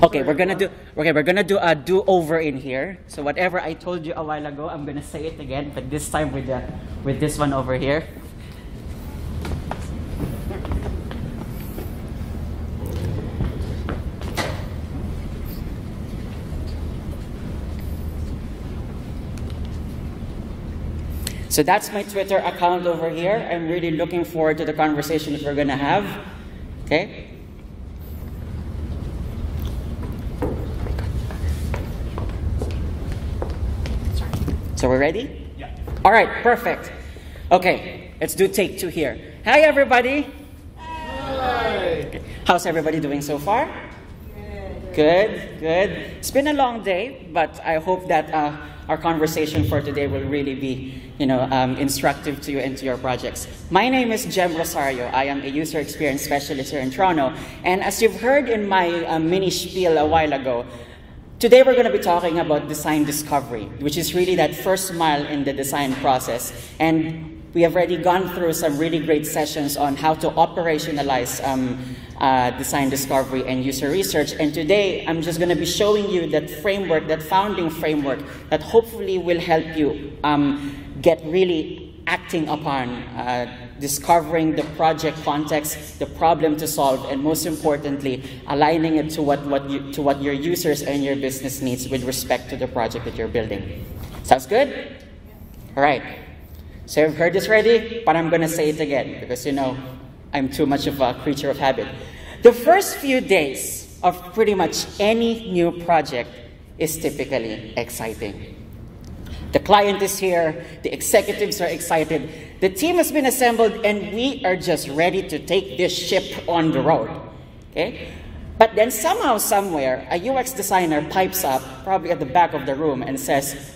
Okay, we're gonna do. Okay, we're gonna do a do-over in here. So whatever I told you a while ago, I'm gonna say it again, but this time with the with this one over here. So that's my Twitter account over here. I'm really looking forward to the conversation that we're gonna have. Okay. So we're ready? Yeah. All right, perfect. Okay, let's do take two here. Hi, everybody. Hi. How's everybody doing so far? Good, good. It's been a long day, but I hope that uh, our conversation for today will really be, you know, um, instructive to you and to your projects. My name is Jem Rosario. I am a user experience specialist here in Toronto, and as you've heard in my uh, mini spiel a while ago, Today we're going to be talking about design discovery, which is really that first mile in the design process. And we have already gone through some really great sessions on how to operationalize um, uh, design discovery and user research. And today I'm just going to be showing you that framework, that founding framework, that hopefully will help you um, get really acting upon, uh, discovering the project context, the problem to solve, and most importantly, aligning it to what, what you, to what your users and your business needs with respect to the project that you're building. Sounds good? All right. So you've heard this already, but I'm going to say it again because you know I'm too much of a creature of habit. The first few days of pretty much any new project is typically exciting. The client is here, the executives are excited, the team has been assembled, and we are just ready to take this ship on the road. Okay? But then somehow, somewhere, a UX designer pipes up, probably at the back of the room, and says,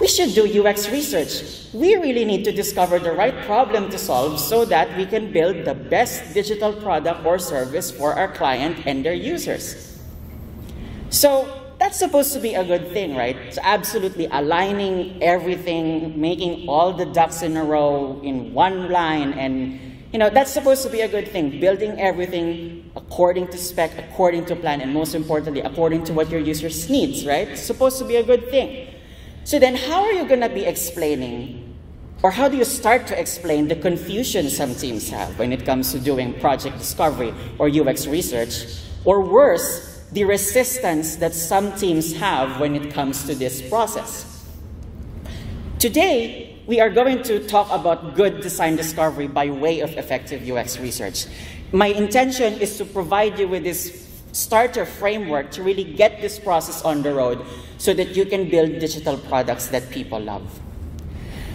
We should do UX research. We really need to discover the right problem to solve so that we can build the best digital product or service for our client and their users. So, that's supposed to be a good thing, right? So absolutely aligning everything, making all the ducks in a row in one line, and you know that's supposed to be a good thing. Building everything according to spec, according to plan, and most importantly, according to what your users needs, right? It's supposed to be a good thing. So then, how are you going to be explaining, or how do you start to explain the confusion some teams have when it comes to doing project discovery or UX research, or worse? The resistance that some teams have when it comes to this process. Today, we are going to talk about good design discovery by way of effective UX research. My intention is to provide you with this starter framework to really get this process on the road so that you can build digital products that people love.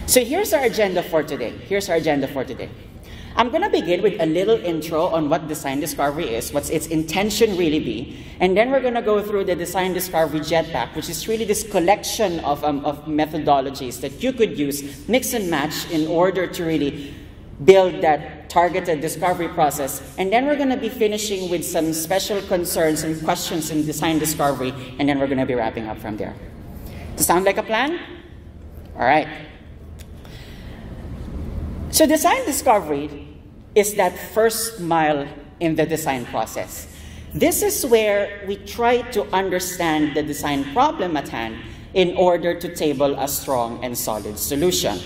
So here's our agenda for today. Here's our agenda for today. I'm going to begin with a little intro on what design discovery is, what's its intention really be, and then we're going to go through the design discovery jetpack, which is really this collection of, um, of methodologies that you could use, mix and match, in order to really build that targeted discovery process. And then we're going to be finishing with some special concerns and questions in design discovery, and then we're going to be wrapping up from there. Does sound like a plan? All right. So design discovery is that first mile in the design process. This is where we try to understand the design problem at hand in order to table a strong and solid solution.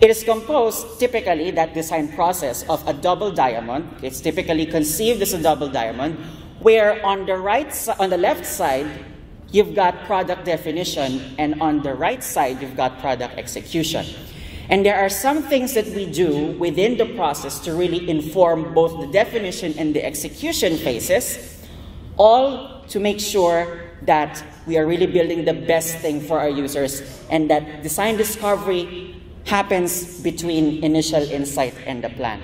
It is composed typically that design process of a double diamond. It's typically conceived as a double diamond, where on the right on the left side you've got product definition, and on the right side you've got product execution. And there are some things that we do within the process to really inform both the definition and the execution phases, all to make sure that we are really building the best thing for our users and that design discovery happens between initial insight and the plan.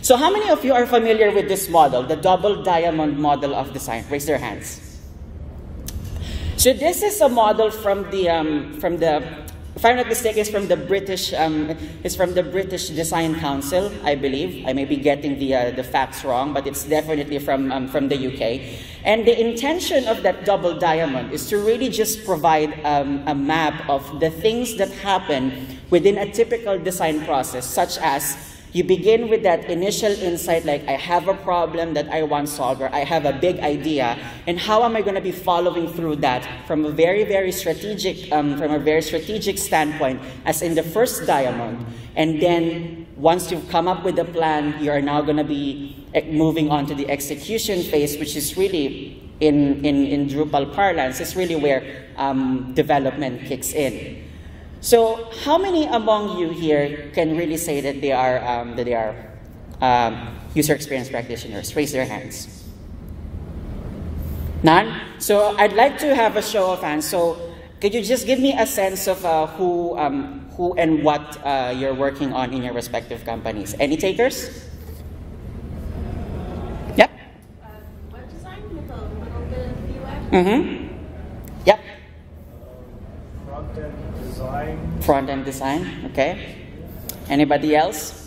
So how many of you are familiar with this model, the double diamond model of design? Raise your hands. So this is a model from the, um, from the if I'm not mistaken, it's from the British. Um, it's from the British Design Council, I believe. I may be getting the uh, the facts wrong, but it's definitely from um, from the UK. And the intention of that double diamond is to really just provide um, a map of the things that happen within a typical design process, such as You begin with that initial insight like, I have a problem that I want solved, or I have a big idea, and how am I going to be following through that from a very, very strategic, um, from a very strategic standpoint, as in the first diamond. And then once you've come up with a plan, you are now going to be eh, moving on to the execution phase, which is really in, in, in Drupal parlance, is really where um, development kicks in. So, how many among you here can really say that they are um, that they are um, user experience practitioners? Raise their hands. None. So, I'd like to have a show of hands. So, could you just give me a sense of uh, who um, who and what uh, you're working on in your respective companies? Any takers? Yep. Uh, web design with a little bit of UX. Mm-hmm. Yep. Front end design. Front end design. Okay. Anybody else?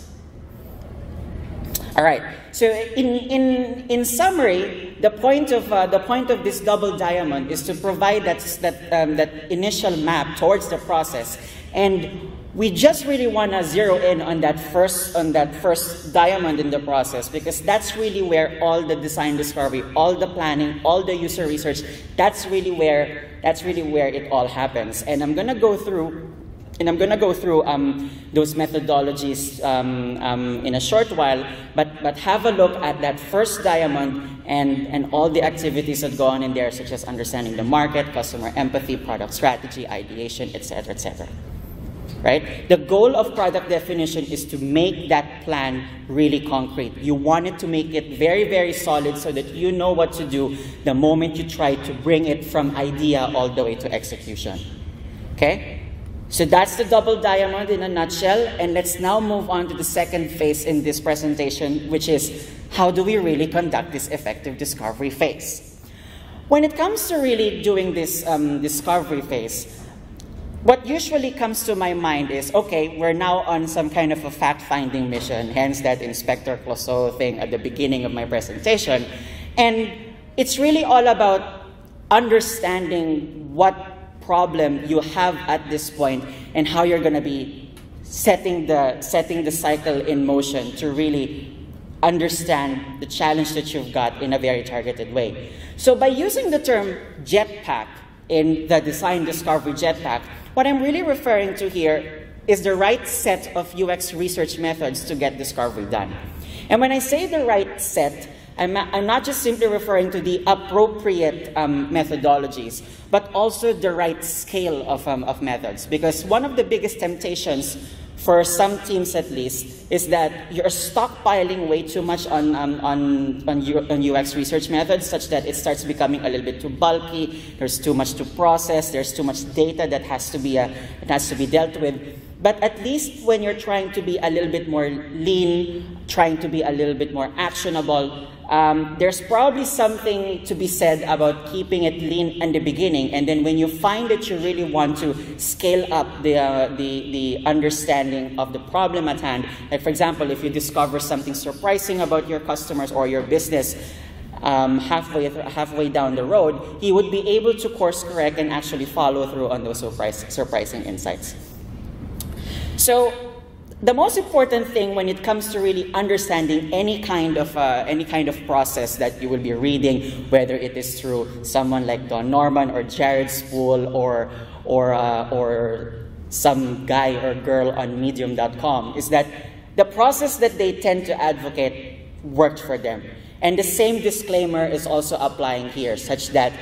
All right. So in, in, in summary, the point of uh, the point of this double diamond is to provide that that um, that initial map towards the process, and we just really want to zero in on that first on that first diamond in the process because that's really where all the design discovery, all the planning, all the user research, that's really where that's really where it all happens. And I'm gonna go through and I'm going to go through um, those methodologies um, um, in a short while, but, but have a look at that first diamond and, and all the activities that go on in there, such as understanding the market, customer empathy, product strategy, ideation, etc., etc. Right? The goal of product definition is to make that plan really concrete. You want it to make it very, very solid so that you know what to do the moment you try to bring it from idea all the way to execution. Okay? So that's the double diamond in a nutshell. And let's now move on to the second phase in this presentation, which is how do we really conduct this effective discovery phase? When it comes to really doing this um, discovery phase, what usually comes to my mind is okay, we're now on some kind of a fact finding mission, hence that Inspector Clouseau thing at the beginning of my presentation. And it's really all about understanding what problem you have at this point and how you're going to be setting the, setting the cycle in motion to really understand the challenge that you've got in a very targeted way. So by using the term jetpack in the design discovery jetpack, what I'm really referring to here is the right set of UX research methods to get discovery done. And when I say the right set, I'm, I'm not just simply referring to the appropriate um, methodologies, but also the right scale of, um, of methods. Because one of the biggest temptations for some teams at least, is that you're stockpiling way too much on, um, on, on, on, UX research methods such that it starts becoming a little bit too bulky, there's too much to process, there's too much data that has to be, uh, it has to be dealt with. But at least when you're trying to be a little bit more lean, trying to be a little bit more actionable, um, there's probably something to be said about keeping it lean in the beginning, and then when you find that you really want to scale up the, uh, the, the understanding of the problem at hand, like for example, if you discover something surprising about your customers or your business, um, halfway, halfway down the road, he would be able to course correct and actually follow through on those surprise, surprising insights. So, the most important thing when it comes to really understanding any kind of uh, any kind of process that you will be reading, whether it is through someone like Don Norman or Jared Spool or or uh, or some guy or girl on Medium.com, is that the process that they tend to advocate worked for them, and the same disclaimer is also applying here, such that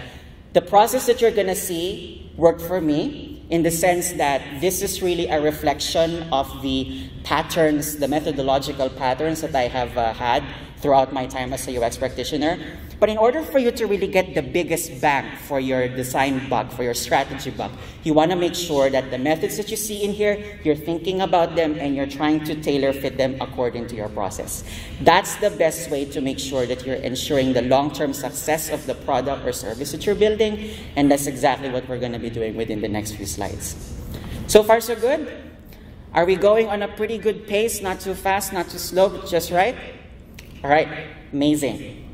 the process that you're going to see worked for me in the sense that this is really a reflection of the patterns, the methodological patterns that I have uh, had throughout my time as a UX practitioner. But in order for you to really get the biggest bang for your design buck, for your strategy buck, you want to make sure that the methods that you see in here, you're thinking about them and you're trying to tailor fit them according to your process. That's the best way to make sure that you're ensuring the long term success of the product or service that you're building. And that's exactly what we're going to be doing within the next few slides. So far, so good? Are we going on a pretty good pace? Not too fast, not too slow, just right? All right, amazing.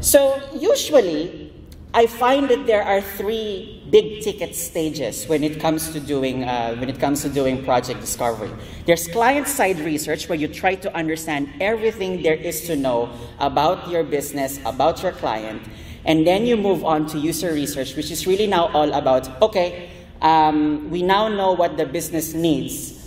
So, usually, I find that there are three big ticket stages when it comes to doing uh, when it comes to doing project discovery. There's client side research where you try to understand everything there is to know about your business, about your client, and then you move on to user research, which is really now all about okay, um, we now know what the business needs.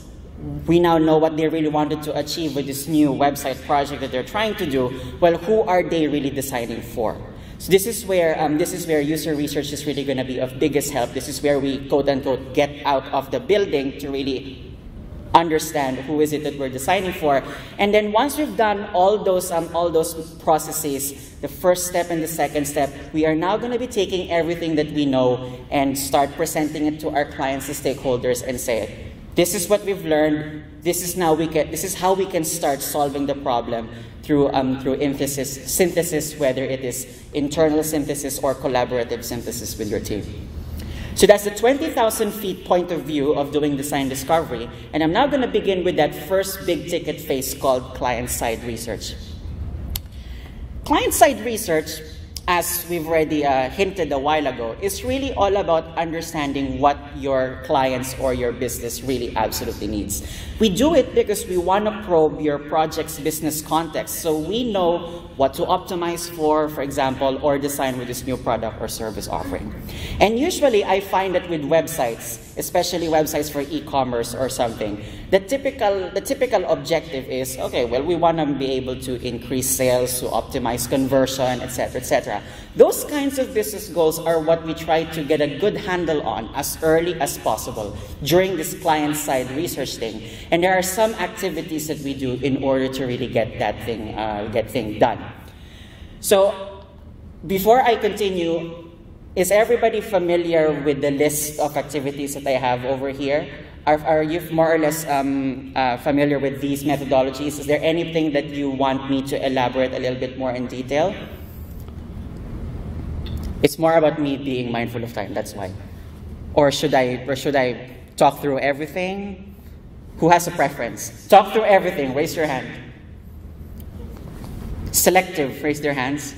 We now know what they really wanted to achieve with this new website project that they're trying to do. Well, who are they really designing for? So this is where um, this is where user research is really going to be of biggest help. This is where we quote unquote get out of the building to really understand who is it that we're designing for. And then once we've done all those um, all those processes, the first step and the second step, we are now going to be taking everything that we know and start presenting it to our clients and stakeholders and say, this is what we've learned. This is now we can. This is how we can start solving the problem through um, through synthesis, synthesis, whether it is internal synthesis or collaborative synthesis with your team. So that's the 20,000 feet point of view of doing design discovery. And I'm now going to begin with that first big ticket phase called client side research. Client side research as we've already uh, hinted a while ago, is really all about understanding what your clients or your business really absolutely needs. We do it because we want to probe your project's business context so we know what to optimize for, for example, or design with this new product or service offering. And usually I find that with websites, especially websites for e-commerce or something, the typical, the typical objective is, okay, well, we want to be able to increase sales, to optimize conversion, etc., etc. Those kinds of business goals are what we try to get a good handle on as early as possible during this client-side research thing. And there are some activities that we do in order to really get that thing, uh, get thing done. So, before I continue, is everybody familiar with the list of activities that I have over here? Are, are you more or less um, uh, familiar with these methodologies? Is there anything that you want me to elaborate a little bit more in detail? It's more about me being mindful of time, that's why. Or should I, or should I talk through everything? Who has a preference? Talk through everything, raise your hand. Selective, raise their hands.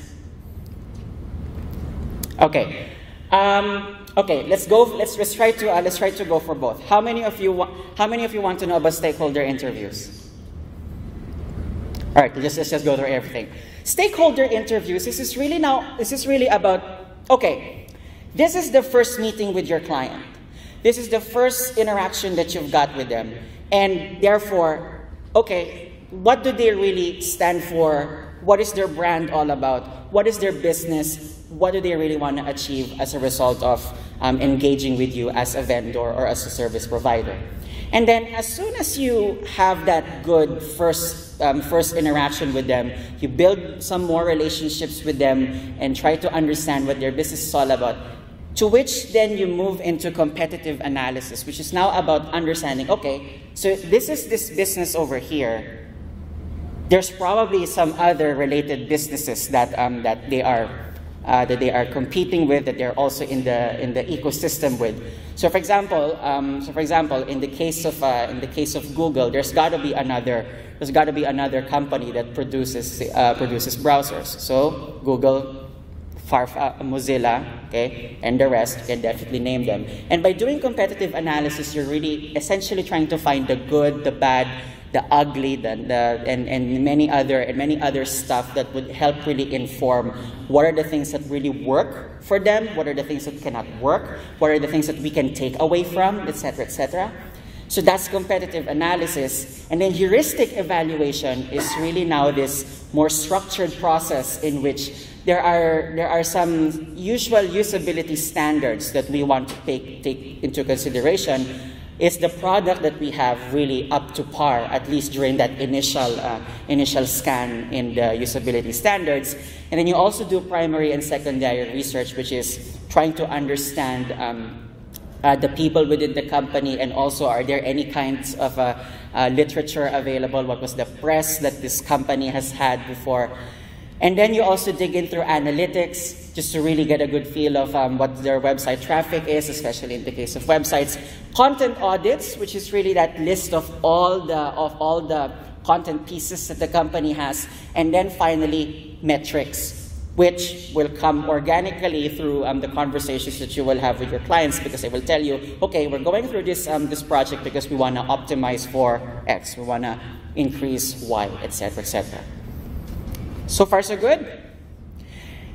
Okay. Um, okay, let's go. Let's, let's try to uh, let's try to go for both. How many of you wa- How many of you want to know about stakeholder interviews? All right, let's, let's just go through everything. Stakeholder interviews. This is really now. This is really about. Okay, this is the first meeting with your client. This is the first interaction that you've got with them, and therefore, okay, what do they really stand for? What is their brand all about? What is their business? What do they really want to achieve as a result of um, engaging with you as a vendor or as a service provider. And then, as soon as you have that good first um, first interaction with them, you build some more relationships with them and try to understand what their business is all about. To which then you move into competitive analysis, which is now about understanding. Okay, so this is this business over here. There's probably some other related businesses that um, that they are uh, that they are competing with, that they're also in the in the ecosystem with. So, for example, um, so for example, in the case of uh, in the case of Google, there's got to be another there's got to be another company that produces uh, produces browsers. So, Google, Farf- uh, Mozilla, okay, and the rest, you can definitely name them. And by doing competitive analysis, you're really essentially trying to find the good, the bad, the ugly, the, the, and, and many other and many other stuff that would help really inform what are the things that really work for them, what are the things that cannot work, what are the things that we can take away from, etc., etc. So that's competitive analysis. And then heuristic evaluation is really now this more structured process in which there are, there are some usual usability standards that we want to take, take into consideration is the product that we have really up to par, at least during that initial, uh, initial scan in the usability standards? And then you also do primary and secondary research, which is trying to understand um, uh, the people within the company and also are there any kinds of uh, uh literature available? What was the press that this company has had before? And then you also dig in through analytics just to really get a good feel of um, what their website traffic is, especially in the case of websites. Content audits, which is really that list of all the of all the content pieces that the company has, and then finally metrics. which will come organically through um, the conversations that you will have with your clients because they will tell you, okay, we're going through this, um, this project because we want to optimize for X, we want to increase Y, etc., etc. So far, so good?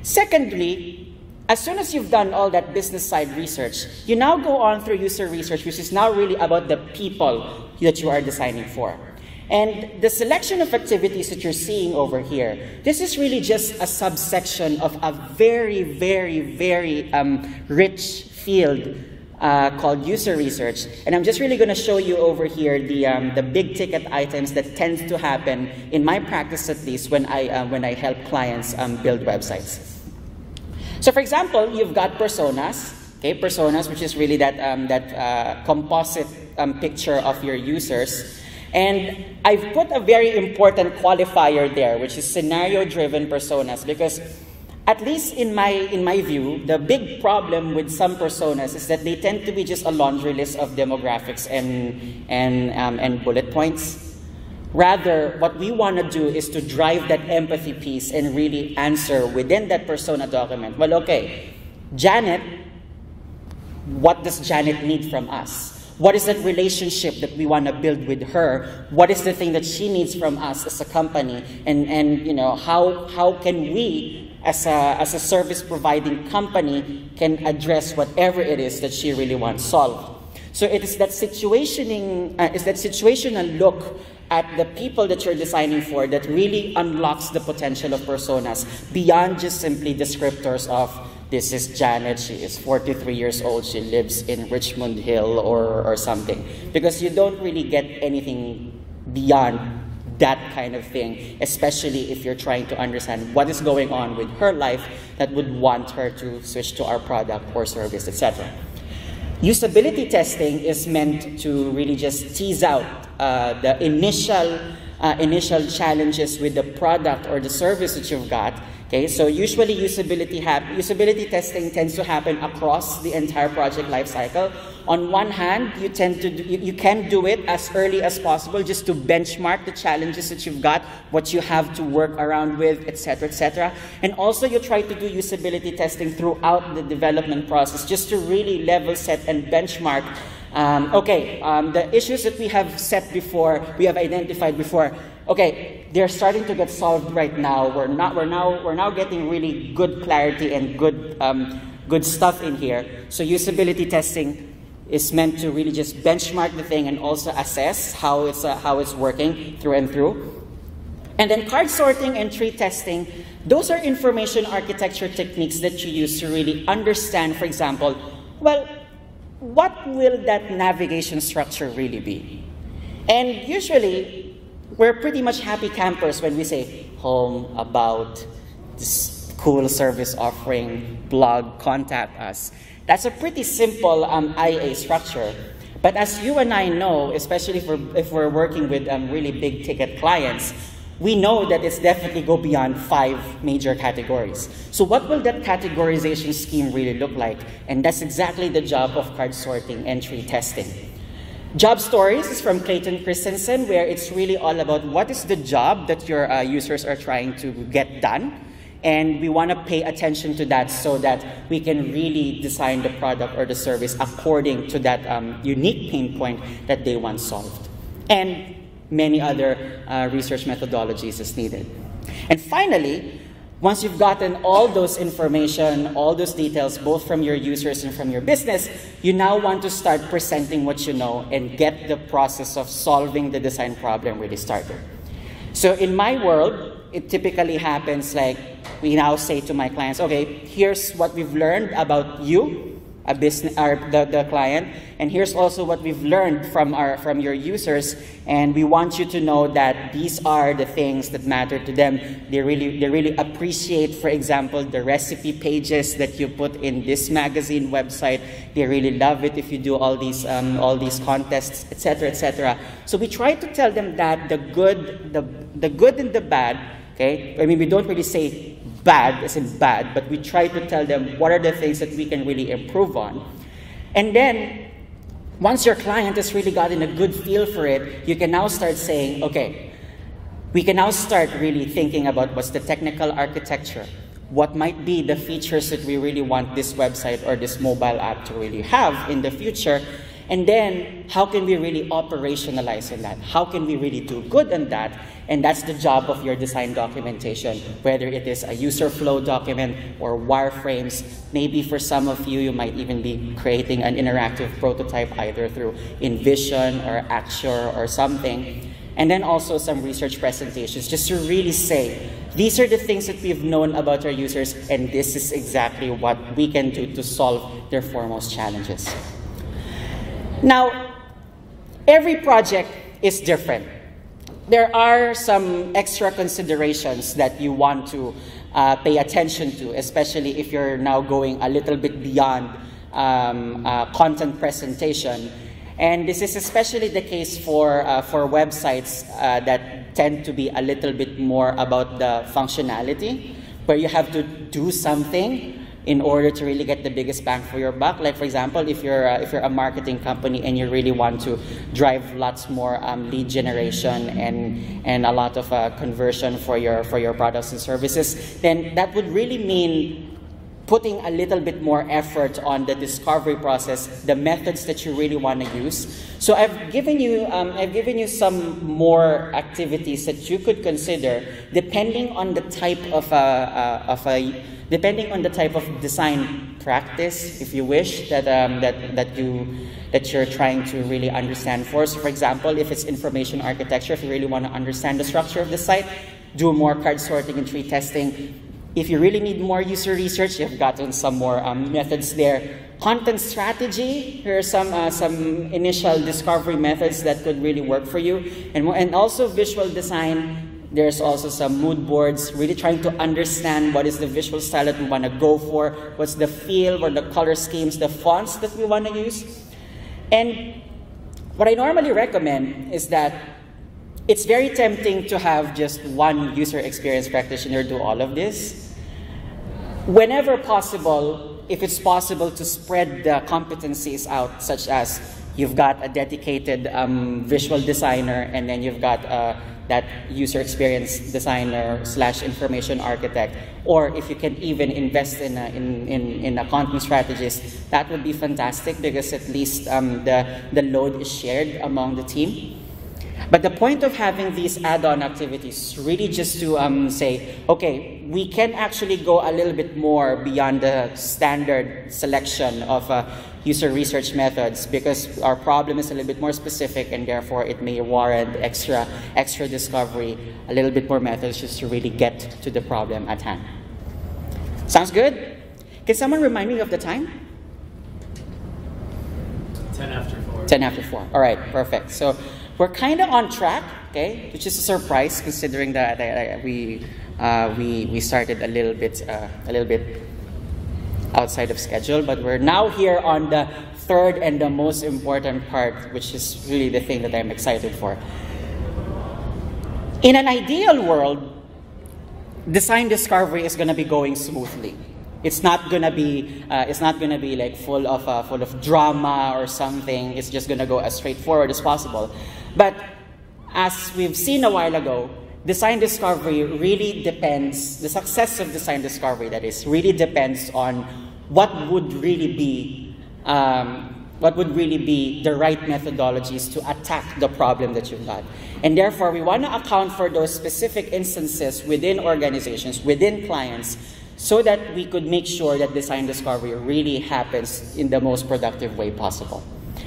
Secondly, as soon as you've done all that business side research, you now go on through user research, which is now really about the people that you are designing for. And the selection of activities that you're seeing over here, this is really just a subsection of a very, very, very um, rich field uh, called user research. And I'm just really going to show you over here the, um, the big ticket items that tend to happen, in my practice at least, when I, uh, when I help clients um, build websites. So for example, you've got personas, okay, personas, which is really that, um, that uh, composite um, picture of your users. And I've put a very important qualifier there, which is scenario-driven personas, because at least in my, in my view, the big problem with some personas is that they tend to be just a laundry list of demographics and, and, um, and bullet points. Rather, what we want to do is to drive that empathy piece and really answer within that persona document. Well, okay, Janet, what does Janet need from us? What is that relationship that we want to build with her? What is the thing that she needs from us as a company? And, and you know, how, how can we, as a, as a service providing company, can address whatever it is that she really wants solved? So it is that situationing, uh, is that situational look at the people that you're designing for that really unlocks the potential of personas beyond just simply descriptors of this is Janet, she is 43 years old, she lives in Richmond Hill or, or something. Because you don't really get anything beyond that kind of thing, especially if you're trying to understand what is going on with her life that would want her to switch to our product or service, etc. Usability testing is meant to really just tease out uh, the initial, uh, initial challenges with the product or the service that you've got Okay, so usually usability, usability testing tends to happen across the entire project lifecycle. On one hand, you tend to do, you, you can do it as early as possible just to benchmark the challenges that you've got, what you have to work around with, etc., etc. And also, you try to do usability testing throughout the development process just to really level set and benchmark um, okay, um, the issues that we have set before, we have identified before, okay, they're starting to get solved right now. We're not. We're now. We're now getting really good clarity and good um, good stuff in here. So usability testing is meant to really just benchmark the thing and also assess how it's uh, how it's working through and through. And then card sorting and tree testing, those are information architecture techniques that you use to really understand, for example, well, what will that navigation structure really be? And usually, we're pretty much happy campers when we say home, about, this cool service offering, blog, contact us. That's a pretty simple um, IA structure. But as you and I know, especially if we're, if we're working with um, really big ticket clients, we know that it's definitely go beyond five major categories. So what will that categorization scheme really look like? And that's exactly the job of card sorting entry testing. Job Stories is from Clayton Christensen, where it's really all about what is the job that your uh, users are trying to get done. And we want to pay attention to that so that we can really design the product or the service according to that um, unique pain point that they want solved. And many other uh, research methodologies is needed. And finally, once you've gotten all those information, all those details, both from your users and from your business, you now want to start presenting what you know and get the process of solving the design problem really started. So in my world, it typically happens like we now say to my clients, okay, here's what we've learned about you a business our the, the client. And here's also what we've learned from our from your users. And we want you to know that these are the things that matter to them. They really they really appreciate for example the recipe pages that you put in this magazine website. They really love it if you do all these um, all these contests etc etc so we try to tell them that the good the the good and the bad okay? I mean we don't really say bad in bad, but we try to tell them what are the things that we can really improve on. And then, once your client has really gotten a good feel for it, you can now start saying, okay, we can now start really thinking about what's the technical architecture, what might be the features that we really want this website or this mobile app to really have in the future. And then, how can we really operationalize in that? How can we really do good in that? And that's the job of your design documentation, whether it is a user flow document or wireframes. Maybe for some of you, you might even be creating an interactive prototype either through InVision or Axure or something. And then also some research presentations just to really say, these are the things that we've known about our users, and this is exactly what we can do to solve their foremost challenges. Now, every project is different. There are some extra considerations that you want to uh, pay attention to, especially if you're now going a little bit beyond um, uh, content presentation. And this is especially the case for, uh, for websites uh, that tend to be a little bit more about the functionality, where you have to do something in order to really get the biggest bang for your buck. Like for example, if you're uh, if you're a marketing company and you really want to drive lots more um, lead generation and and a lot of uh, conversion for your for your products and services, then that would really mean putting a little bit more effort on the discovery process, the methods that you really want to use. So I've given you, um, I've given you some more activities that you could consider depending on the type of a, uh, of a depending on the type of design practice, if you wish, that, um, that, that, you, that you're trying to really understand for. So for example, if it's information architecture, if you really want to understand the structure of the site, do more card sorting and tree testing. If you really need more user research, you've gotten some more um, methods there. Content strategy, here are some, uh, some initial discovery methods that could really work for you. And, and also visual design, there's also some mood boards, really trying to understand what is the visual style that we want to go for, what's the feel or the color schemes, the fonts that we want to use. And what I normally recommend is that it's very tempting to have just one user experience practitioner do all of this. Whenever possible, if it's possible to spread the competencies out, such as you've got a dedicated um, visual designer and then you've got a that user experience designer slash information architect, or if you can even invest in a, in, in, in a content strategist, that would be fantastic because at least um, the, the load is shared among the team. But the point of having these add-on activities really just to um, say, okay, we can actually go a little bit more beyond the standard selection of uh, user research methods because our problem is a little bit more specific and therefore it may warrant extra, extra discovery, a little bit more methods just to really get to the problem at hand. Sounds good? Can someone remind me of the time? 10 after 4. 10 after 4. All right, perfect. So we're kind of on track, okay, which is a surprise considering that we, uh, we, we started a little bit, uh, a little bit outside of schedule, but we're now here on the third and the most important part, which is really the thing that I'm excited for. In an ideal world, design discovery is going to be going smoothly. It's not gonna be. Uh, it's not gonna be like full of uh, full of drama or something. It's just gonna go as straightforward as possible. But as we've seen a while ago, design discovery really depends. The success of design discovery, that is, really depends on what would really be um, what would really be the right methodologies to attack the problem that you've got. And therefore, we want to account for those specific instances within organizations, within clients, so that we could make sure that design discovery really happens in the most productive way possible.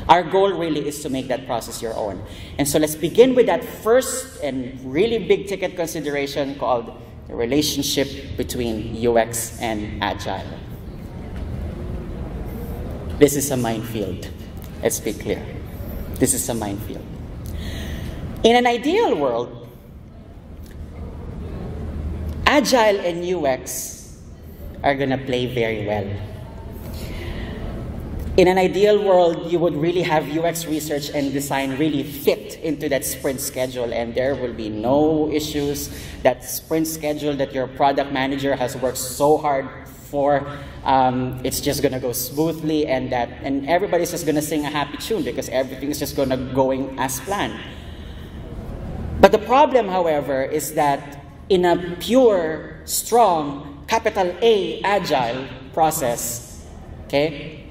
Our goal really is to make that process your own. And so let's begin with that first and really big ticket consideration called the relationship between UX and Agile. This is a minefield. Let's be clear. This is a minefield. In an ideal world, Agile and UX are going to play very well. In an ideal world, you would really have UX research and design really fit into that sprint schedule, and there will be no issues. That sprint schedule that your product manager has worked so hard for. Um, it's just gonna go smoothly, and that and everybody's just gonna sing a happy tune because everything is just gonna going as planned. But the problem, however, is that in a pure, strong, capital A, agile process, okay,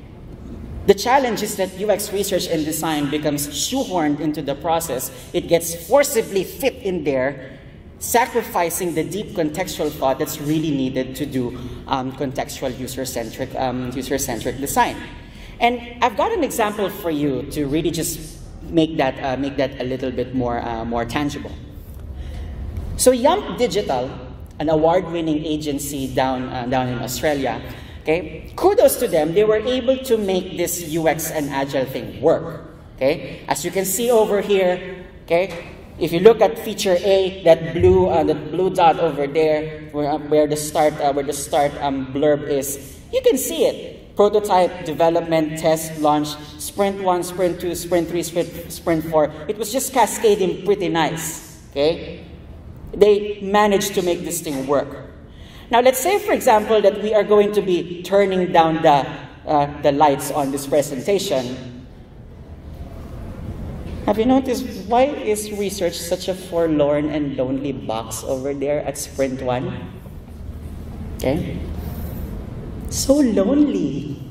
the challenge is that UX research and design becomes shoehorned into the process. It gets forcibly fit in there, sacrificing the deep contextual thought that's really needed to do um, contextual user-centric um, user-centric design. And I've got an example for you to really just make that uh, make that a little bit more uh, more tangible. So Yump Digital, an award-winning agency down uh, down in Australia, okay, kudos to them. They were able to make this UX and agile thing work. Okay, as you can see over here, okay, if you look at feature A, that blue uh, that blue dot over there, where, uh, where the start uh, where the start um, blurb is, you can see it prototype, development, test, launch, sprint 1, sprint 2, sprint 3, sprint, sprint 4. It was just cascading pretty nice. Okay? They managed to make this thing work. Now, let's say, for example, that we are going to be turning down the, uh, the lights on this presentation. Have you noticed why is research such a forlorn and lonely box over there at Sprint 1? Okay? So lonely.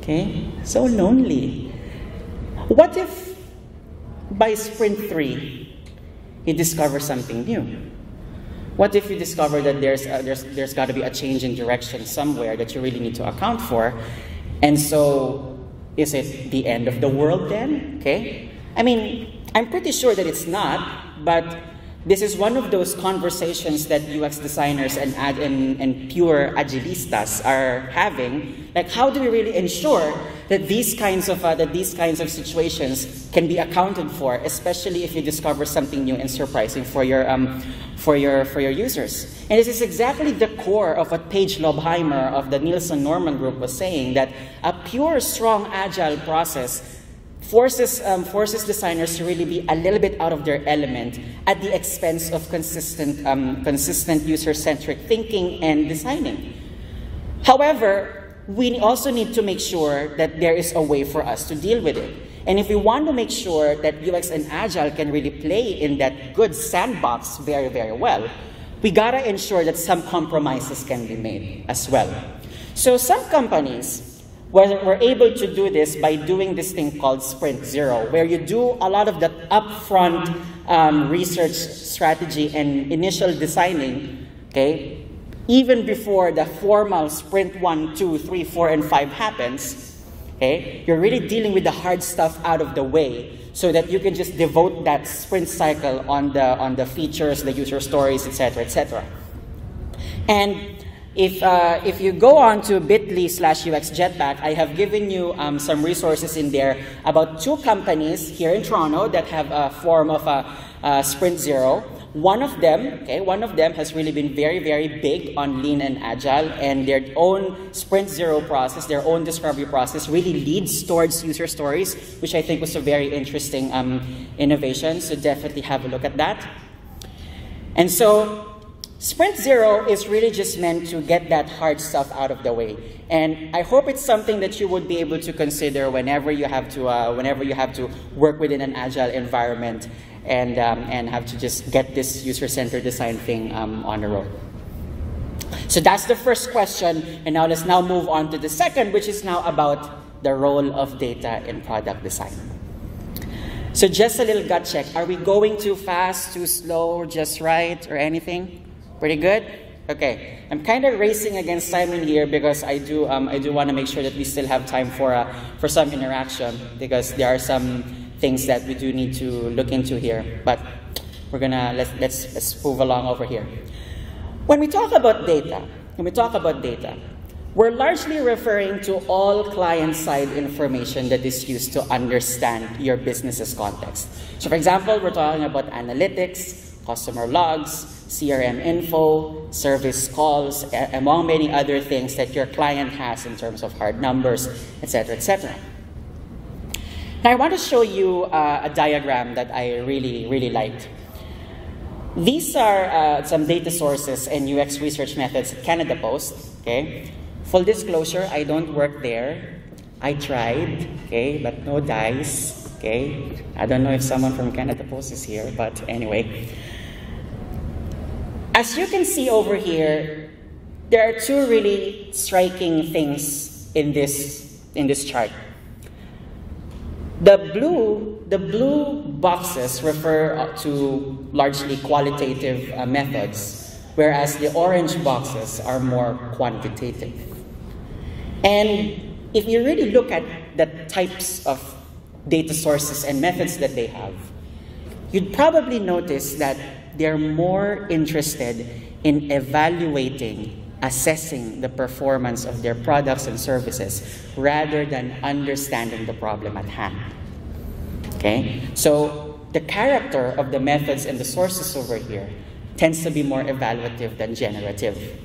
Okay? So lonely. What if by sprint three, you discover something new? What if you discover that there's, there's, there's got to be a change in direction somewhere that you really need to account for? And so, is it the end of the world then? Okay? I mean, I'm pretty sure that it's not, but this is one of those conversations that UX designers and, ad, and, and pure agilistas are having. Like, how do we really ensure that these kinds of uh, that these kinds of situations can be accounted for, especially if you discover something new and surprising for your um, for your for your users? And this is exactly the core of what Page Laubheimer of the Nielsen Norman Group was saying that a pure, strong, agile process forces, um, forces designers to really be a little bit out of their element at the expense of consistent, um, consistent user-centric thinking and designing. However, we also need to make sure that there is a way for us to deal with it. And if we want to make sure that UX and Agile can really play in that good sandbox very, very well, we gotta ensure that some compromises can be made as well. So some companies we're, we're able to do this by doing this thing called Sprint Zero, where you do a lot of the upfront um, research strategy and initial designing, okay, even before the formal Sprint 1, 2, 3, 4, and 5 happens, okay, you're really dealing with the hard stuff out of the way so that you can just devote that sprint cycle on the, on the features, the user stories, etc., etc. And if, uh, if you go on to bit.ly slash UX Jetpack, I have given you um, some resources in there about two companies here in Toronto that have a form of a, a Sprint Zero. One of them, okay, one of them has really been very, very big on lean and agile, and their own Sprint Zero process, their own discovery process, really leads towards user stories, which I think was a very interesting um, innovation. So definitely have a look at that. And so Sprint Zero is really just meant to get that hard stuff out of the way. And I hope it's something that you would be able to consider whenever you have to, uh, whenever you have to work within an agile environment and, um, and have to just get this user-centered design thing um, on the road. So that's the first question. And now let's now move on to the second, which is now about the role of data in product design. So just a little gut check. Are we going too fast, too slow, just right, or anything? Pretty good? Okay, I'm kind of racing against Simon here because I do um, I do want to make sure that we still have time for uh, for some interaction because there are some things that we do need to look into here. But we're gonna let's let's let's move along over here. When we talk about data, when we talk about data, we're largely referring to all client-side information that is used to understand your business's context. So, for example, we're talking about analytics, customer logs, CRM info, service calls, among many other things that your client has in terms of hard numbers, etc., etc. Now, I want to show you uh, a diagram that I really, really liked. These are uh, some data sources and UX research methods at Canada Post. Okay, full disclosure, I don't work there. I tried, okay, but no dice. Okay, I don't know if someone from Canada Post is here, but anyway. As you can see over here, there are two really striking things in this, in this chart. The blue, the blue boxes refer to largely qualitative uh, methods, whereas the orange boxes are more quantitative. And if you really look at the types of data sources and methods that they have, you'd probably notice that they're more interested in evaluating, assessing the performance of their products and services rather than understanding the problem at hand. Okay? So the character of the methods and the sources over here tends to be more evaluative than generative.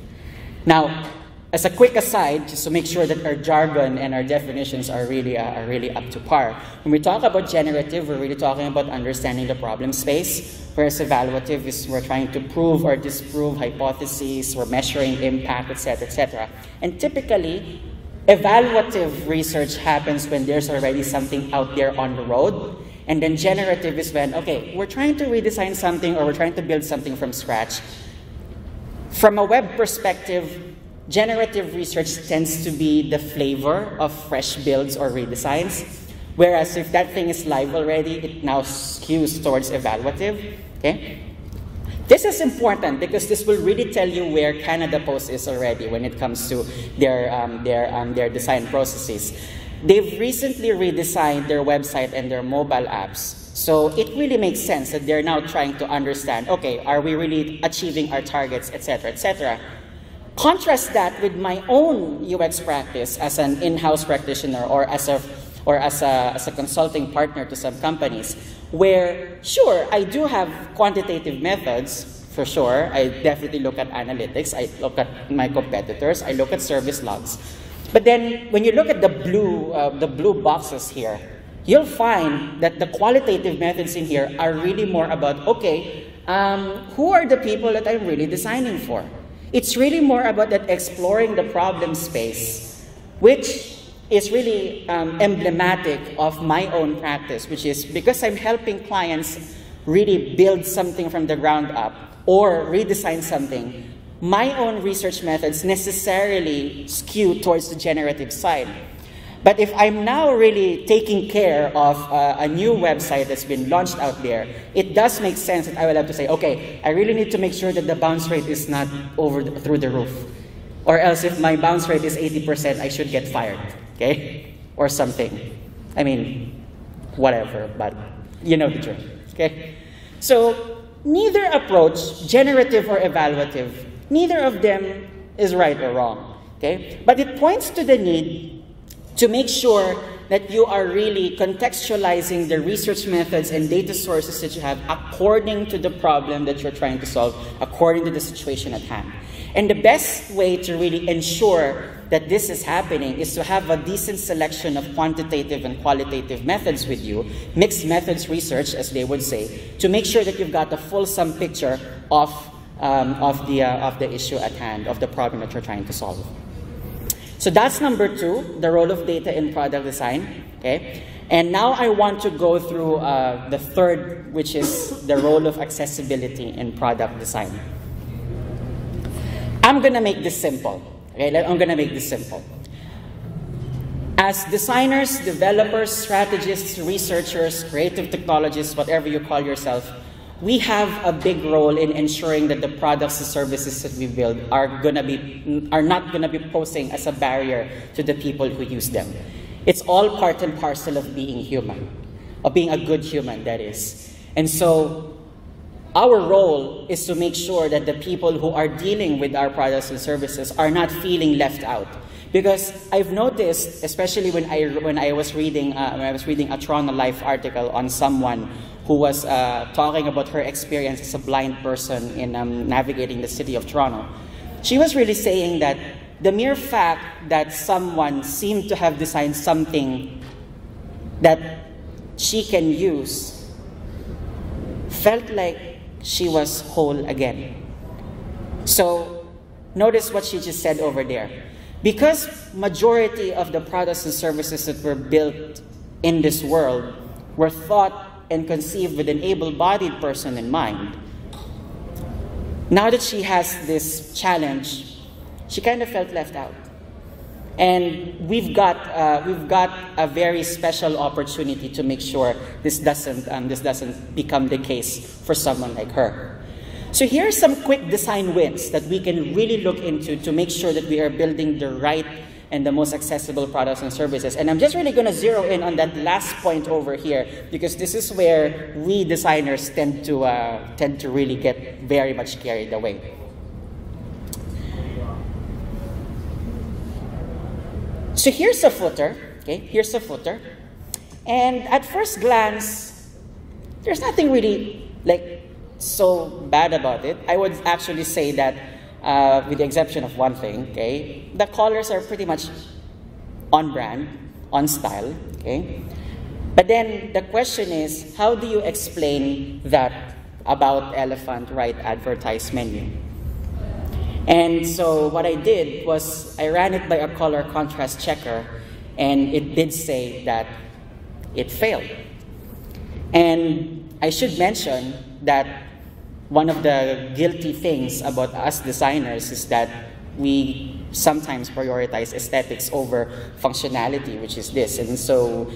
Now, as a quick aside, just to make sure that our jargon and our definitions are really, uh, are really up to par. When we talk about generative, we're really talking about understanding the problem space, whereas evaluative is we're trying to prove or disprove hypotheses, we're measuring impact, etc., etc. And typically, evaluative research happens when there's already something out there on the road. And then generative is when, okay, we're trying to redesign something or we're trying to build something from scratch. From a web perspective, Generative research tends to be the flavor of fresh builds or redesigns, whereas if that thing is live already, it now skews towards evaluative. Okay? This is important because this will really tell you where Canada Post is already when it comes to their, um, their, um, their design processes. They've recently redesigned their website and their mobile apps. So it really makes sense that they're now trying to understand, okay, are we really achieving our targets, etc., etc. Contrast that with my own UX practice as an in-house practitioner or as a or as a, as a consulting partner to some companies, where sure, I do have quantitative methods, for sure. I definitely look at analytics, I look at my competitors, I look at service logs. But then when you look at the blue, uh, the blue boxes here, you'll find that the qualitative methods in here are really more about, okay, um, who are the people that I'm really designing for? It's really more about that exploring the problem space, which is really um, emblematic of my own practice, which is because I'm helping clients really build something from the ground up or redesign something, my own research methods necessarily skew towards the generative side. But if I'm now really taking care of uh, a new website that's been launched out there, it does make sense that I will have to say, okay, I really need to make sure that the bounce rate is not over the, through the roof. Or else if my bounce rate is 80%, I should get fired, okay? Or something. I mean, whatever, but you know the truth, okay? So, neither approach, generative or evaluative, neither of them is right or wrong, okay? But it points to the need to make sure that you are really contextualizing the research methods and data sources that you have according to the problem that you're trying to solve, according to the situation at hand. And the best way to really ensure that this is happening is to have a decent selection of quantitative and qualitative methods with you, mixed methods research, as they would say, to make sure that you've got a fulsome picture of, um, of, the, uh, of the issue at hand, of the problem that you're trying to solve. So that's number two, the role of data in product design. Okay, and now I want to go through uh, the third, which is the role of accessibility in product design. I'm gonna make this simple. Okay, I'm gonna make this simple. As designers, developers, strategists, researchers, creative technologists, whatever you call yourself, we have a big role in ensuring that the products and services that we build are gonna be are not gonna be posing as a barrier to the people who use them. It's all part and parcel of being human, of being a good human, that is. And so our role is to make sure that the people who are dealing with our products and services are not feeling left out. Because I've noticed, especially when I, when I was reading, uh, when I was reading a Toronto Life article on someone who was uh, talking about her experience as a blind person in um, navigating the city of Toronto. She was really saying that the mere fact that someone seemed to have designed something that she can use felt like she was whole again. So notice what she just said over there. Because majority of the products and services that were built in this world were thought and conceived with an able bodied person in mind. Now that she has this challenge, she kind of felt left out. And we've got, uh, we've got a very special opportunity to make sure this doesn't, um, this doesn't become the case for someone like her. So here are some quick design wins that we can really look into to make sure that we are building the right and the most accessible products and services. And I'm just really going to zero in on that last point over here because this is where we designers tend to, uh, tend to really get very much carried away. So here's a footer, okay? Here's a footer. And at first glance, there's nothing really like so bad about it. I would actually say that, uh, with the exception of one thing, okay, the colors are pretty much on brand, on style, okay. But then the question is, how do you explain that about elephant right advertise menu? And so what I did was I ran it by a color contrast checker, and it did say that it failed. And I should mention that one of the guilty things about us designers is that we sometimes prioritize aesthetics over functionality, which is this. And so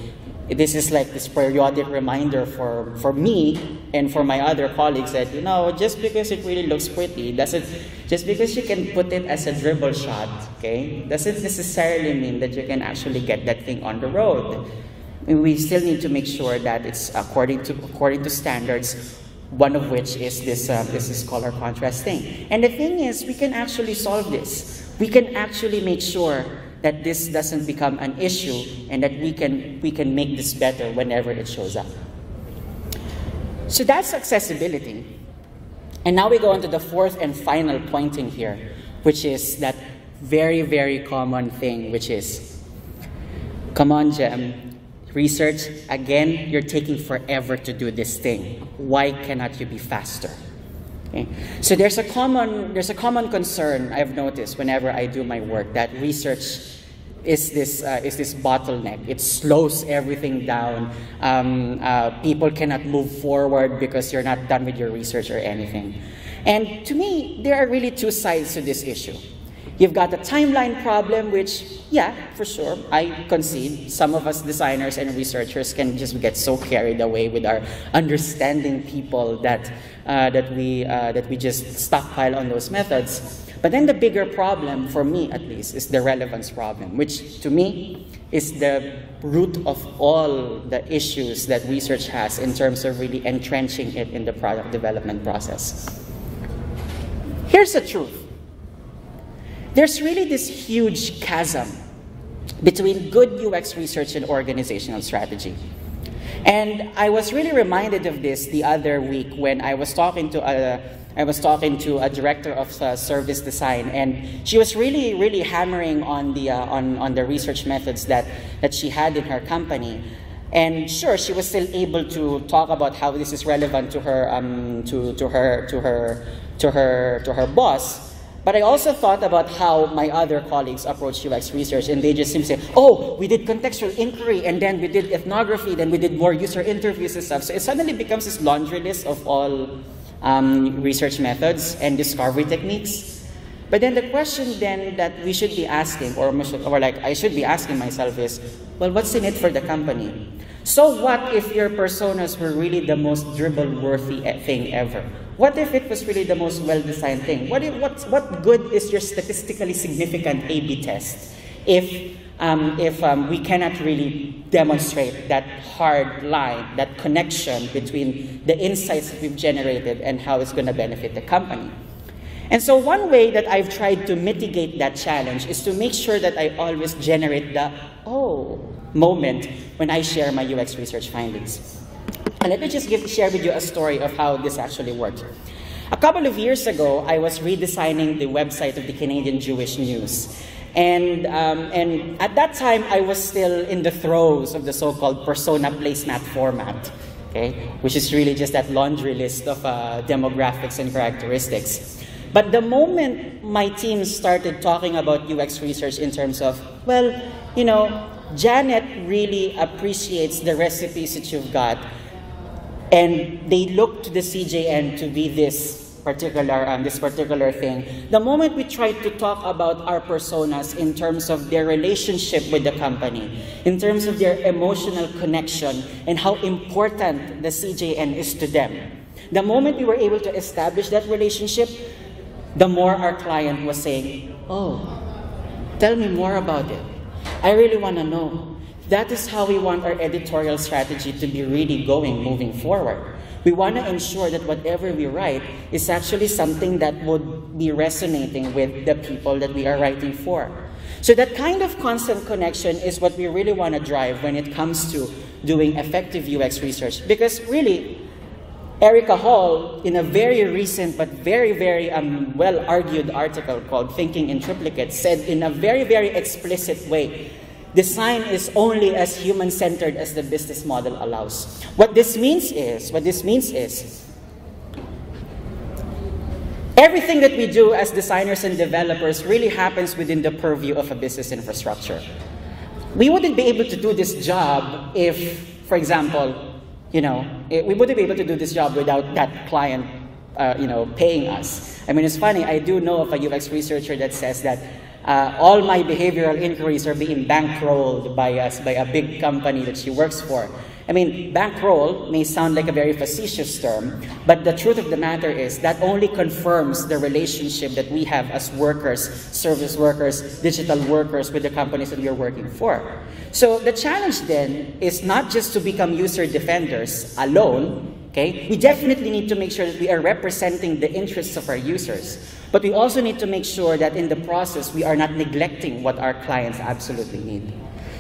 this is like this periodic reminder for, for me and for my other colleagues that, you know, just because it really looks pretty, doesn't, just because you can put it as a Dribbble shot, okay, doesn't necessarily mean that you can actually get that thing on the road. we still need to make sure that it's according to, according to standards one of which is this, uh, this is color contrast thing. And the thing is, we can actually solve this. We can actually make sure that this doesn't become an issue and that we can, we can make this better whenever it shows up. So that's accessibility. And now we go on to the fourth and final pointing here, which is that very, very common thing, which is, come on, Jem, Research, again, you're taking forever to do this thing. Why cannot you be faster? Okay. So there's a common there's a common concern I've noticed whenever I do my work that research is this uh, is this bottleneck. It slows everything down. Um, uh, people cannot move forward because you're not done with your research or anything. And to me, there are really two sides to this issue. You've got the timeline problem, which, yeah, for sure, I concede. Some of us designers and researchers can just get so carried away with our understanding people that, uh, that, we, uh, that we just stockpile on those methods. But then the bigger problem, for me at least, is the relevance problem, which to me is the root of all the issues that research has in terms of really entrenching it in the product development process. Here's the truth there's really this huge chasm between good UX research and organizational strategy. And I was really reminded of this the other week when I was talking to a, I was talking to a director of uh, service design, and she was really, really hammering on the uh, on, on the research methods that that she had in her company. And sure, she was still able to talk about how this is relevant to her um, to, to her to her to her to her boss. But I also thought about how my other colleagues approach UX research, and they just seem to say, oh, we did contextual inquiry, and then we did ethnography, then we did more user interviews and stuff. So it suddenly becomes this laundry list of all um, research methods and discovery techniques. But then the question then that we should be asking, or, or like I should be asking myself is, well, what's in it for the company? So what if your personas were really the most Dribbble-worthy thing ever? What if it was really the most well-designed thing? What, if, what, what good is your statistically significant A-B test if, um, if um, we cannot really demonstrate that hard line, that connection between the insights that we've generated and how it's going to benefit the company? And so one way that I've tried to mitigate that challenge is to make sure that I always generate the oh moment when I share my UX research findings. And let me just give, share with you a story of how this actually worked. A couple of years ago, I was redesigning the website of the Canadian Jewish News. And, um, and at that time, I was still in the throes of the so-called persona placemat format, okay? which is really just that laundry list of uh, demographics and characteristics. But the moment my team started talking about UX research in terms of, well, you know, Janet really appreciates the recipes that you've got, and they look to the CJN to be this particular um, this particular thing. The moment we try to talk about our personas in terms of their relationship with the company, in terms of their emotional connection, and how important the CJN is to them, the moment we were able to establish that relationship, the more our client was saying, "Oh, tell me more about it. I really want to know." That is how we want our editorial strategy to be really going moving forward. We want to ensure that whatever we write is actually something that would be resonating with the people that we are writing for. So, that kind of constant connection is what we really want to drive when it comes to doing effective UX research. Because really, Erika Hall, in a very recent but very, very um, well argued article called Thinking in Triplicate, said in a very, very explicit way Design is only as human-centered as the business model allows. What this means is, what this means is, everything that we do as designers and developers really happens within the purview of a business infrastructure. We wouldn't be able to do this job if, for example, you know, we wouldn't be able to do this job without that client, uh, you know, paying us. I mean, it's funny. I do know of a UX researcher that says that uh, all my behavioral inquiries are being bankrolled by us by a big company that she works for. I mean, bankroll may sound like a very facetious term, but the truth of the matter is that only confirms the relationship that we have as workers, service workers, digital workers with the companies that we are working for. So the challenge then is not just to become user defenders alone, Okay? We definitely need to make sure that we are representing the interests of our users. But we also need to make sure that in the process, we are not neglecting what our clients absolutely need.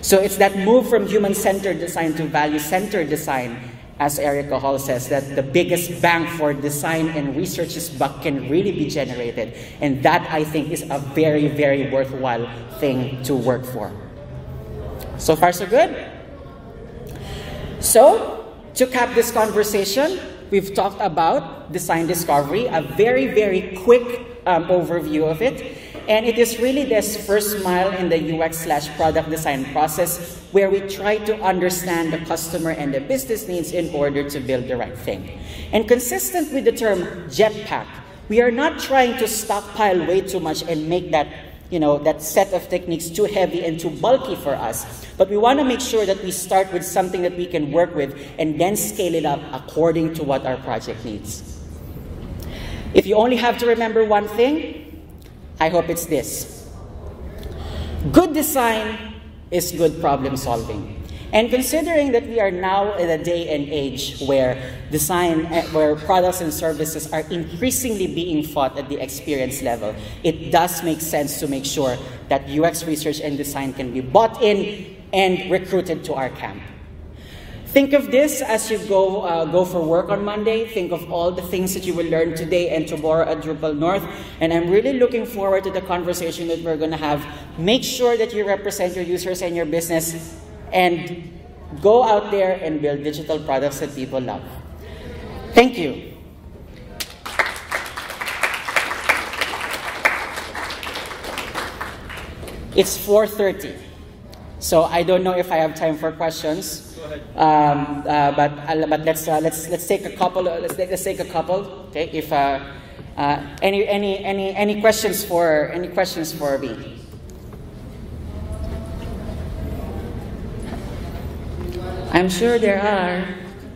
So it's that move from human centered design to value centered design, as Erika Hall says, that the biggest bang for design and research's buck can really be generated. And that, I think, is a very, very worthwhile thing to work for. So far, so good? So, to cap this conversation, we've talked about design discovery, a very, very quick um, overview of it. And it is really this first mile in the UX slash product design process where we try to understand the customer and the business needs in order to build the right thing. And consistent with the term jetpack, we are not trying to stockpile way too much and make that you know, that set of techniques too heavy and too bulky for us. But we want to make sure that we start with something that we can work with and then scale it up according to what our project needs. If you only have to remember one thing, I hope it's this. Good design is good problem solving. And considering that we are now in a day and age where design, eh, where products and services are increasingly being fought at the experience level, it does make sense to make sure that UX research and design can be bought in and recruited to our camp. Think of this as you go, uh, go for work on Monday. Think of all the things that you will learn today and tomorrow at Drupal North. And I'm really looking forward to the conversation that we're going to have. Make sure that you represent your users and your business and go out there and build digital products that people love. Thank you. It's 4:30, so I don't know if I have time for questions. Um, uh, but uh, but let's uh, let's let's take a couple. Let's let's take a couple. Okay, if uh, uh, any any any any questions for any questions for me. I'm sure there are.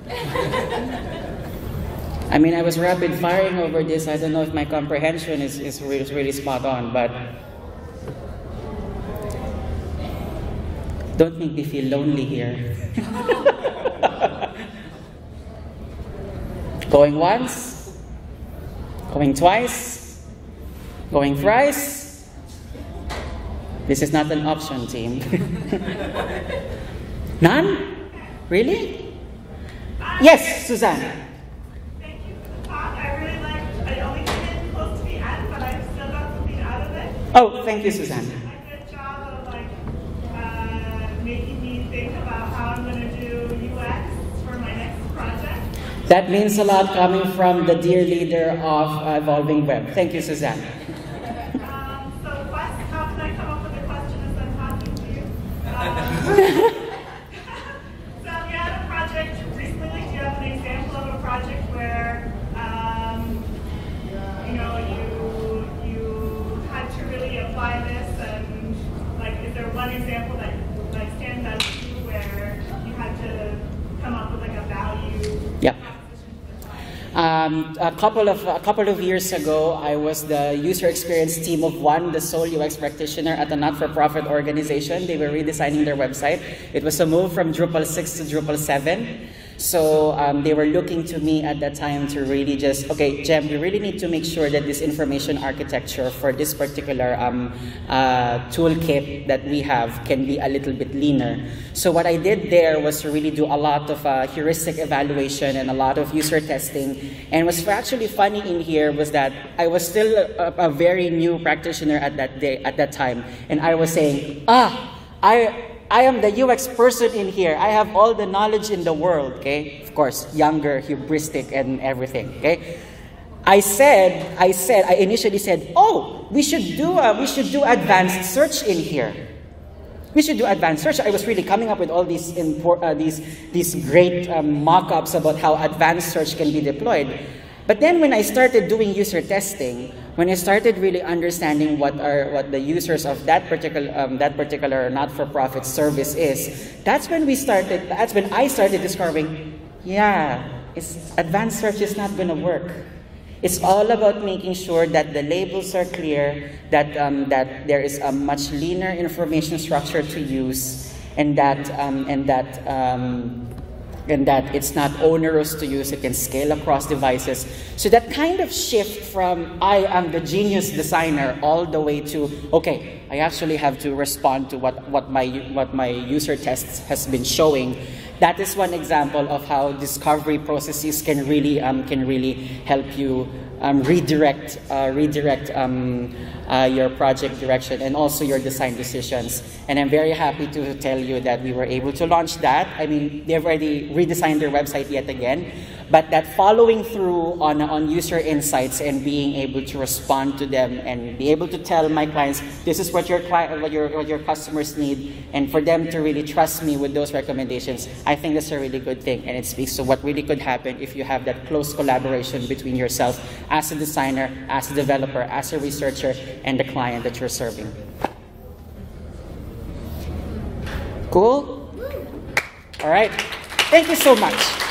I mean, I was rapid firing over this. I don't know if my comprehension is, is, really, is really spot on, but don't make me feel lonely here. going once, going twice, going thrice. This is not an option, team. None? Really? Yes, Suzanne. Thank you for the talk. I really liked, I only came in close to the end, but I still got something out of it. Oh, thank you, Suzanne. A good job of like, uh, making me think about how I'm gonna do UX for my next project. That means a lot coming from the dear leader of Evolving Web. Thank you, Suzanne. Um, so Wes, how can I come up with a question as I'm talking to you? Um, So you had a project recently, do you have an example of a project where, um, one example that like stands out to you where you had to come up with like a value Yeah. proposition for the client? Um, a couple of a couple of years ago, I was the user experience team of one, the sole UX practitioner at a not-for-profit organization. They were redesigning their website. It was a move from Drupal 6 to Drupal 7. So um, they were looking to me at that time to really just okay, Jem, we really need to make sure that this information architecture for this particular um, uh, toolkit that we have can be a little bit leaner. So what I did there was to really do a lot of uh, heuristic evaluation and a lot of user testing. And what's actually funny in here was that I was still a, a very new practitioner at that day, at that time, and I was saying, ah, I. I am the UX person in here. I have all the knowledge in the world, okay? Of course, younger, hubristic, and everything, okay? I said, I said, I initially said, oh, we should do a, we should do advanced search in here. We should do advanced search. I was really coming up with all these impor- uh, these these great um, mock-ups about how advanced search can be deployed. But then when I started doing user testing, when I started really understanding what are what the users of that particular um, that particular not-for-profit service is, that's when we started. That's when I started discovering, yeah, it's advanced search is not going to work. It's all about making sure that the labels are clear, that, um, that there is a much leaner information structure to use, and that, um, and that, um, and that it's not onerous to use, it can scale across devices. So that kind of shift from I am the genius designer all the way to, okay, I actually have to respond to what, what, my, what my user tests has been showing that is one example of how discovery processes can really um, can really help you um, redirect uh, redirect um, uh, your project direction and also your design decisions. And I'm very happy to tell you that we were able to launch that. I mean, they've already redesigned their website yet again, but that following through on on user insights and being able to respond to them and be able to tell my clients this is what your client what your what your customers need and for them to really trust me with those recommendations I think that's a really good thing, and it speaks to what really could happen if you have that close collaboration between yourself as a designer, as a developer, as a researcher, and the client that you're serving. Cool? All right. Thank you so much.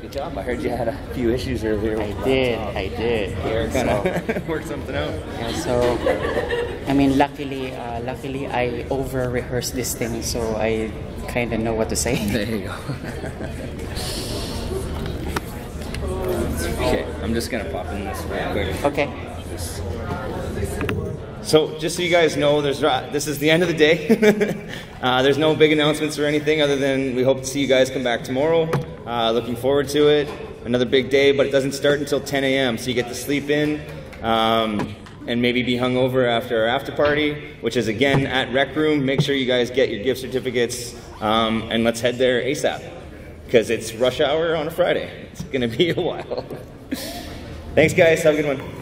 Good job. I heard you had a few issues earlier. I did. I did. Here, kind of work something out. Yeah, so, I mean, luckily, uh, luckily, I over rehearsed this thing, so I kind of know what to say. There you go. okay, I'm just gonna pop in this real quick. Okay. So, just so you guys know, there's not, this is the end of the day. uh, there's no big announcements or anything other than we hope to see you guys come back tomorrow. Uh, looking forward to it. Another big day, but it doesn't start until 10 a.m., so you get to sleep in um, and maybe be hungover after our after party, which is again at Rec Room. Make sure you guys get your gift certificates um, and let's head there ASAP because it's rush hour on a Friday. It's to be a while. Thanks, guys. Have a good one.